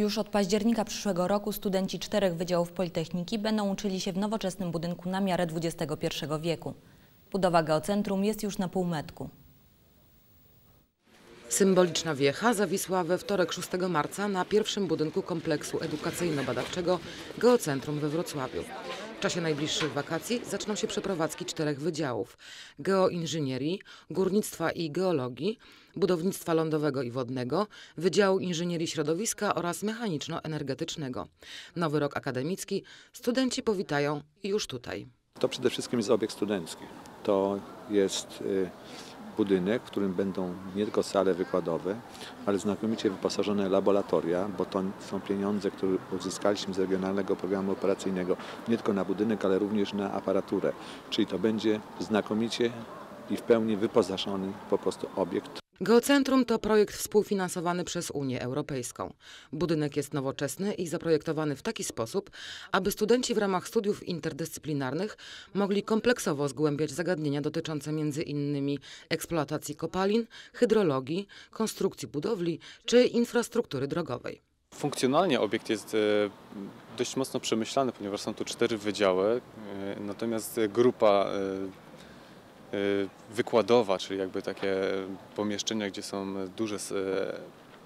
Już od października przyszłego roku studenci czterech wydziałów Politechniki będą uczyli się w nowoczesnym budynku na miarę XXI wieku. Budowa geocentrum jest już na półmetku. Symboliczna wiecha zawisła we wtorek 6 marca na pierwszym budynku kompleksu edukacyjno-badawczego Geocentrum we Wrocławiu. W czasie najbliższych wakacji zaczną się przeprowadzki czterech wydziałów: geoinżynierii, górnictwa i geologii, budownictwa lądowego i wodnego, Wydziału Inżynierii Środowiska oraz mechaniczno-energetycznego. Nowy rok akademicki studenci powitają już tutaj. To przede wszystkim jest obiekt studencki. To jest y, budynek, w którym będą nie tylko sale wykładowe, ale znakomicie wyposażone laboratoria, bo to są pieniądze, które uzyskaliśmy z Regionalnego Programu Operacyjnego nie tylko na budynek, ale również na aparaturę. Czyli to będzie znakomicie i w pełni wyposażony po prostu obiekt, Geocentrum to projekt współfinansowany przez Unię Europejską. Budynek jest nowoczesny i zaprojektowany w taki sposób, aby studenci w ramach studiów interdyscyplinarnych mogli kompleksowo zgłębiać zagadnienia dotyczące innymi eksploatacji kopalin, hydrologii, konstrukcji budowli czy infrastruktury drogowej. Funkcjonalnie obiekt jest e, dość mocno przemyślany, ponieważ są tu cztery wydziały, e, natomiast grupa e, wykładowa, czyli jakby takie pomieszczenia, gdzie są duże e,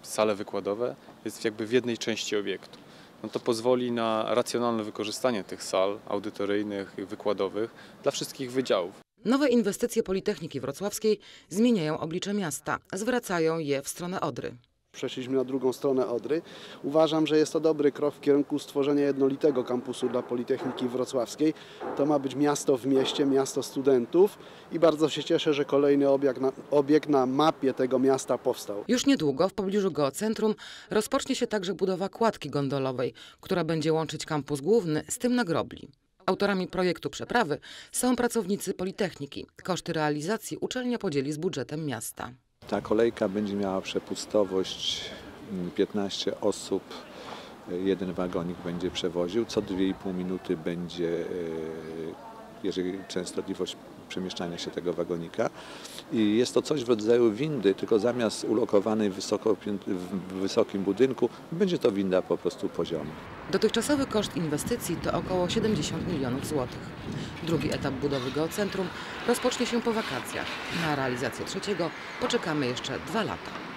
sale wykładowe, jest jakby w jednej części obiektu. No to pozwoli na racjonalne wykorzystanie tych sal audytoryjnych i wykładowych dla wszystkich wydziałów. Nowe inwestycje Politechniki Wrocławskiej zmieniają oblicze miasta, zwracają je w stronę Odry. Przeszliśmy na drugą stronę Odry. Uważam, że jest to dobry krok w kierunku stworzenia jednolitego kampusu dla Politechniki Wrocławskiej. To ma być miasto w mieście, miasto studentów i bardzo się cieszę, że kolejny obiekt na, obiekt na mapie tego miasta powstał. Już niedługo w pobliżu Geocentrum rozpocznie się także budowa kładki gondolowej, która będzie łączyć kampus główny z tym na Grobli. Autorami projektu przeprawy są pracownicy Politechniki. Koszty realizacji uczelnia podzieli z budżetem miasta. Ta kolejka będzie miała przepustowość mm, 15 osób. Jeden wagonik będzie przewoził. Co 2,5 minuty będzie, e, jeżeli częstotliwość przemieszczania się tego wagonika. I jest to coś w rodzaju windy, tylko zamiast ulokowanej wysoko, w wysokim budynku, będzie to winda po prostu pozioma. Dotychczasowy koszt inwestycji to około 70 milionów złotych. Drugi etap budowy Geocentrum rozpocznie się po wakacjach. Na realizację trzeciego poczekamy jeszcze dwa lata.